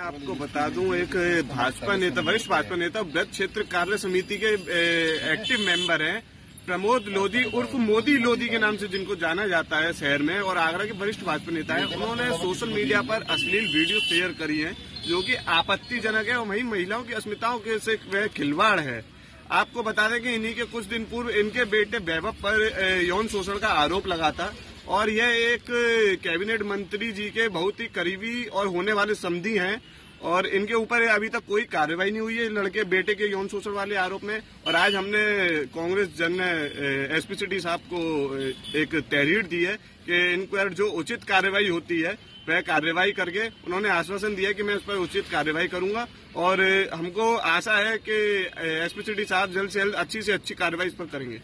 आपको बता दूँ, एक भाजपा नेता, वरिष्ठ भाजपा नेता ब्रज क्षेत्र कार्य समिति के एक्टिव मेंबर हैं, प्रमोद लोधी उर्फ़ मोदी लोधी के नाम से जिनको जाना जाता है शहर में, और आगरा के वरिष्ठ भाजपा नेता है। उन्होंने सोशल मीडिया पर अश्लील वीडियो शेयर करी है, जो कि आपत्तिजनक है, और वही महिलाओं की, अस्मिताओं के से वह खिलवाड़ है। आपको बता दें कि इन्हीं के कुछ दिन पूर्व इनके बेटे वैभव पर यौन शोषण का आरोप लगा था। और यह एक कैबिनेट मंत्री जी के बहुत ही करीबी और होने वाले समधी हैं और इनके ऊपर अभी तक कोई कार्रवाई नहीं हुई है। लड़के, बेटे के यौन शोषण वाले आरोप में। और आज हमने कांग्रेस जन एसपी सिटी साहब को एक तहरीर दी है कि इन पर जो उचित कार्रवाई होती है, वह कार्रवाई करके उन्होंने आश्वासन दिया कि मैं इस पर उचित कार्रवाई करूँगा। और हमको आशा है कि एसपी सिटी साहब जल्द से जल्द अच्छी से अच्छी कार्रवाई इस पर करेंगे।